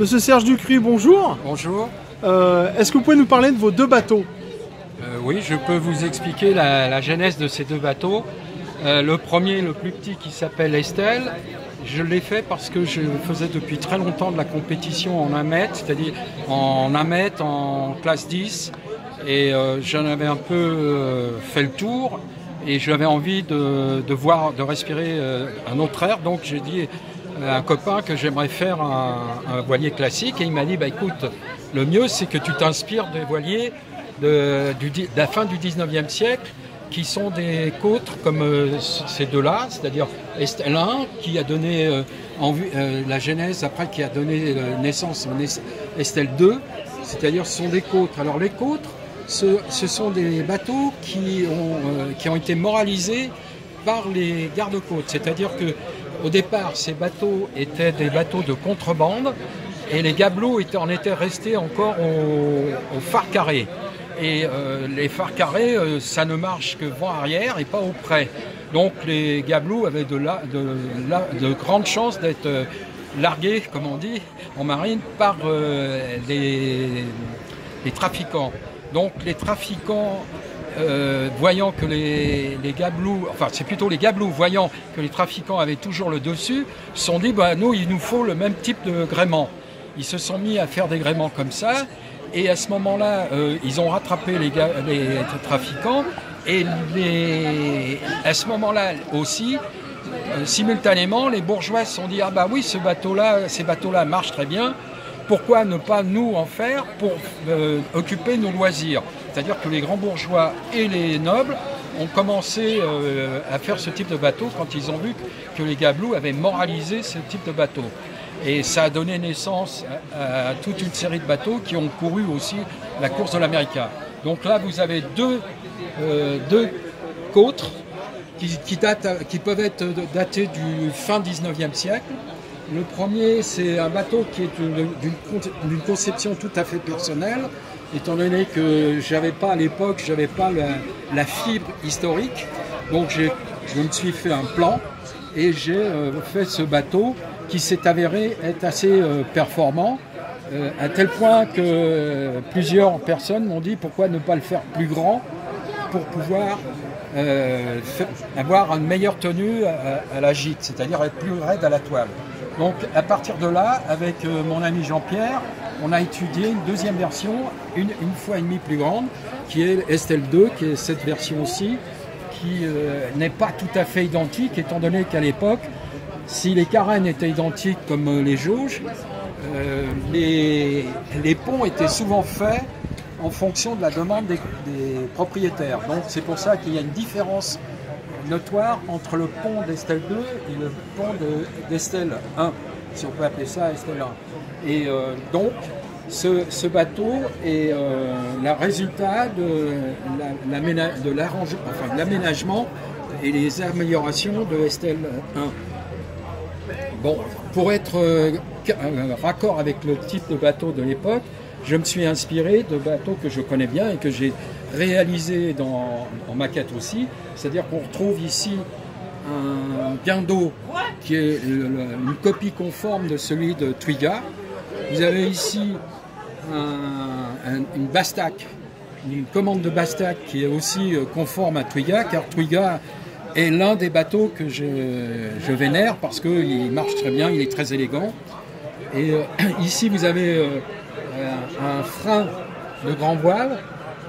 Monsieur Serge Ducru, bonjour. Bonjour. Euh, Est-ce que vous pouvez nous parler de vos deux bateaux Euh, oui, je peux vous expliquer la, la genèse de ces deux bateaux. Euh, le premier, le plus petit, qui s'appelle Estelle, je l'ai fait parce que je faisais depuis très longtemps de la compétition en 1 mètre, c'est-à-dire en 1 mètre, en classe 10. Et j'en avais un peu fait le tour et j'avais envie de, de voir, de respirer un autre air. Donc j'ai dit un copain que j'aimerais faire un, voilier classique et il m'a dit bah, écoute, le mieux c'est que tu t'inspires des voiliers de, du la fin du 19e siècle qui sont des côtres comme euh, ces deux-là, c'est-à-dire Estelle 1 qui a donné euh, euh, la genèse après qui a donné naissance en Es- Estelle 2, c'est-à-dire ce sont des côtres. Alors les côtres, ce, ce sont des bateaux qui ont, qui ont été moralisés par les gardes-côtes, c'est-à-dire que au départ ces bateaux étaient des bateaux de contrebande et les gabelots en étaient restés encore au, au phare carré. Et euh, les phares carrés, euh, ça ne marche que vent arrière et pas au près. Donc les gabelots avaient de, grandes chances d'être euh, largués, comme on dit, en marine par les trafiquants. Donc les trafiquants, euh, voyant que les, les gabelots, enfin c'est plutôt les gabelots, voyant que les trafiquants avaient toujours le dessus, se sont dit, bah, nous, il nous faut le même type de gréement. Ils se sont mis à faire des gréements comme ça. Et à ce moment-là, euh, ils ont rattrapé les, trafiquants. Et à ce moment-là aussi, euh, simultanément, les bourgeois se sont dit ah bah oui, ce bateau-là, ces bateaux-là marchent très bien. Pourquoi ne pas nous en faire pour occuper nos loisirs? C'est-à-dire que les grands bourgeois et les nobles ont commencé euh, à faire ce type de bateau quand ils ont vu que les gabelots avaient moralisé ce type de bateau. Et ça a donné naissance à, toute une série de bateaux qui ont couru aussi la course de l'América. Donc là, vous avez deux, euh, qui, peuvent être datés du fin 19e siècle. Le premier, c'est un bateau qui est d'une conception tout à fait personnelle, étant donné que j'avais pas à l'époque, j'avais pas la, fibre historique. Donc je me suis fait un plan et j'ai euh, fait ce bateau qui s'est avéré être assez euh, performant, euh, à tel point que plusieurs personnes m'ont dit pourquoi ne pas le faire plus grand pour pouvoir avoir une meilleure tenue à, à la gîte, c'est-à-dire être plus raide à la toile. Donc à partir de là, avec mon ami Jean-Pierre, on a étudié une deuxième version, une, fois et demie plus grande, qui est Estelle 2, qui est cette version aussi, qui euh, n'est pas tout à fait identique, étant donné qu'à l'époque, si les carènes étaient identiques comme euh, les jauges, euh, les, ponts étaient souvent faits en fonction de la demande des, propriétaires. Donc c'est pour ça qu'il y a une différence notoire entre le pont d'Estelle 2 et le pont de- d'Estelle 1, si on peut appeler ça Estelle 1. Et euh, donc ce, bateau est euh, le résultat de l'aménagement et les améliorations de Estelle 1. Bon, pour être euh, raccord avec le type de bateau de l'époque, je me suis inspiré de bateaux que je connais bien et que j'ai réalisé dans, en maquette aussi. C'est-à-dire qu'on retrouve ici un guindeau qui est une copie conforme de celui de Twiga. Vous avez ici un- un- une Bastac, une commande de Bastac qui est aussi euh, conforme à Twiga, car Twiga est l'un des bateaux que je, vénère parce qu'il marche très bien, il est très élégant. Et euh, ici, vous avez euh, un frein de grand voile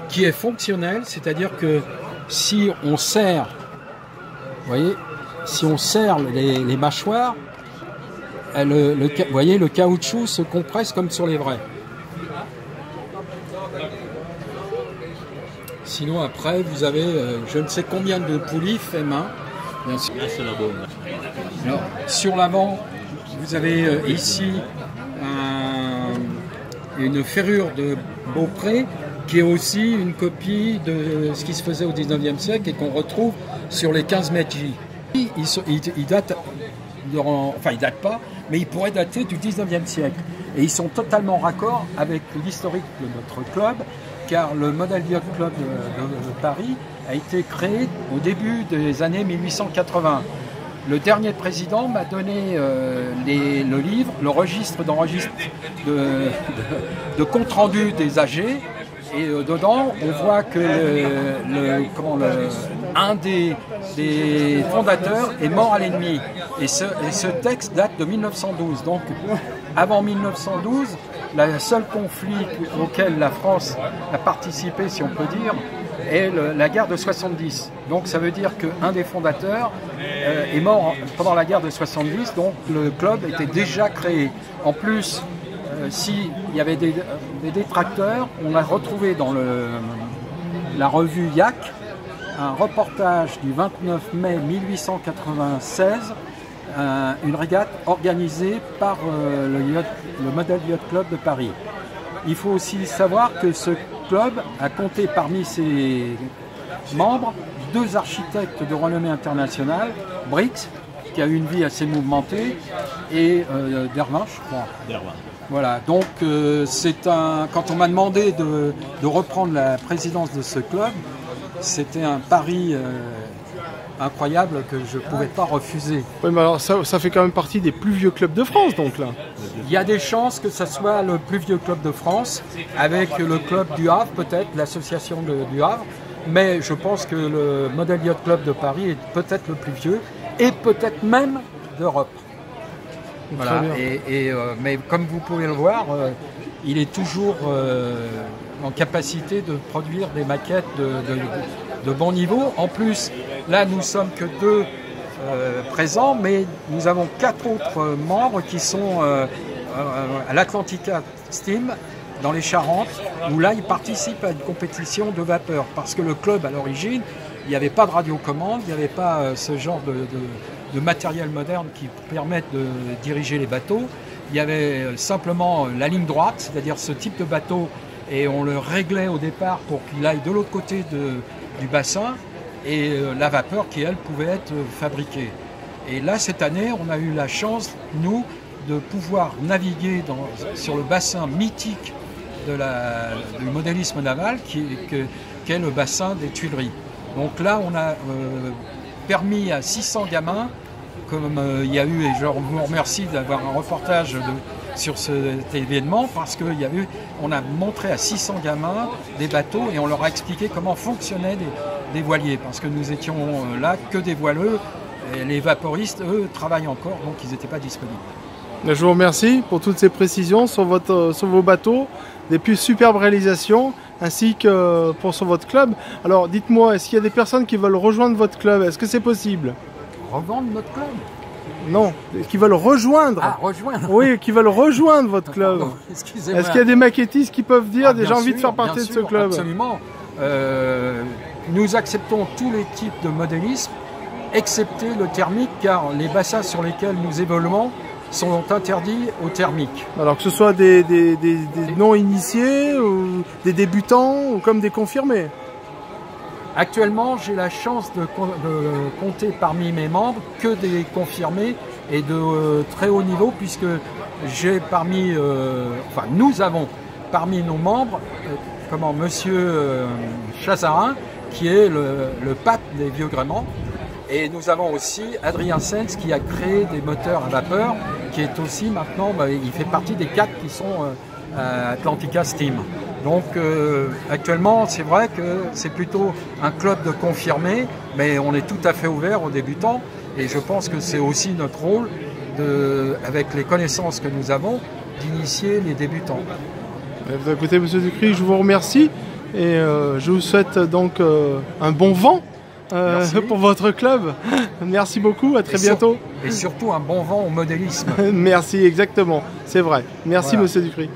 qui est fonctionnel, c'est-à-dire que si on serre, vous voyez, si on serre les, les mâchoires, le, vous voyez, le caoutchouc se compresse comme sur les vrais. Sinon, après, vous avez euh, je ne sais combien de poulies fait main. Bien sûr. Alors, sur l'avant, vous avez euh, ici un- une ferrure de Beaupré qui est aussi une copie de ce qui se faisait au 19e siècle et qu'on retrouve sur les 15 mètres J. Il, se- il- il date, durant- enfin il date pas, mais il pourrait dater du 19e siècle. Et ils sont totalement raccord avec l'historique de notre club, car le Model Yacht Club de, Paris a été créé au début des années 1880. Le dernier président m'a donné euh, le livre, le registre d'enregistre de, de, compte rendu des AG. Et euh, dedans, on voit que le, un des, des, fondateurs est mort à l'ennemi. Et ce, et ce texte date de 1912. Donc, avant 1912, le seul conflit auquel la France a participé, si on peut dire, est la guerre de 70. Donc ça veut dire qu'un des fondateurs euh, est mort pendant la guerre de 70, donc le club était déjà créé. En plus, s'il y avait des, détracteurs, on a retrouvé dans la revue YAC un reportage du 29 mai 1896 euh, une régate organisée par le, le Model Yacht Club de Paris. Il faut aussi savoir que ce club a compté parmi ses membres deux architectes de renommée internationale, Brix, qui a eu une vie assez mouvementée, et euh, je crois. Voilà, donc euh, c'est un. Quand on m'a demandé de, reprendre la présidence de ce club, c'était un pari euh, incroyable que je ne pouvais pas refuser. Oui, mais alors ça, ça, fait quand même partie des plus vieux clubs de France, donc là. Il y a des chances que ça soit le plus vieux club de France, avec le club du Havre, peut-être, l'association du Havre. Mais je pense que le Model Yacht Club de Paris est peut-être le plus vieux, et peut-être même d'Europe. Voilà. Et, euh, mais comme vous pouvez le voir, euh, il est toujours euh, en capacité de produire des maquettes de, de bon niveau. En plus, là, nous sommes que deux présents, mais nous avons quatre autres membres qui sont à l'Atlantica Steam dans les Charentes, où là, ils participent à une compétition de vapeur. Parce que le club, à l'origine, il n'y avait pas de radiocommande, il n'y avait pas euh, ce genre de, matériel moderne qui permette de diriger les bateaux. Il y avait euh, simplement euh, la ligne droite, c'est-à-dire ce type de bateau, et on le réglait au départ pour qu'il aille de l'autre côté du bassin, et la vapeur qui, elle, pouvait être fabriquée. Et là, cette année, on a eu la chance, nous, de pouvoir naviguer sur le bassin mythique du modélisme naval qui, est le bassin des Tuileries. Donc là, on a euh, permis à 600 gamins, comme euh, il y a eu, et je vous remercie d'avoir un reportage sur cet événement, parce qu'on a montré à 600 gamins des bateaux et on leur a expliqué comment fonctionnaient des, voiliers, parce que nous étions euh, là que des voileux, et les vaporistes, eux, travaillent encore, donc ils n'étaient pas disponibles. Je vous remercie pour toutes ces précisions sur, votre, sur vos bateaux, des plus superbes réalisations, ainsi que pour sur votre club. Alors dites-moi, est-ce qu'il y a des personnes qui veulent rejoindre votre club? Est-ce que c'est possible? Revendre notre club? Non, qui veulent rejoindre? Ah, rejoindre Oui, qui veulent rejoindre votre club. Est-ce qu'il y a des maquettistes qui peuvent dire, ah, déjà envie de faire partie de ce club? Absolument. Euh, nous acceptons tous les types de modélisme, excepté le thermique, car les bassins sur lesquels nous évoluons sont interdits aux thermiques. Alors que ce soit des, non-initiés, ou des débutants, ou comme des confirmés Actuellement, j'ai la chance de, compter parmi mes membres que des confirmés et de euh, très haut niveau, puisque j'ai parmi, euh, enfin nous avons parmi nos membres, euh, comment Monsieur Chazarin, qui est le, le pape des vieux gréments, et nous avons aussi Adrien Sens qui a créé des moteurs à vapeur, qui est aussi maintenant, bah, il fait partie des quatre qui sont euh, à Atlantica Steam. Donc euh, actuellement, c'est vrai que c'est plutôt un club de confirmés, mais on est tout à fait ouvert aux débutants. Et je pense que c'est aussi notre rôle, de, avec les connaissances que nous avons, d'initier les débutants. Écoutez, Monsieur Ducry, je vous remercie et euh, je vous souhaite donc un bon vent euh, pour votre club. Merci beaucoup, à très bientôt. et surtout un bon vent au modélisme. Merci, exactement, c'est vrai. Merci, Monsieur Dupri.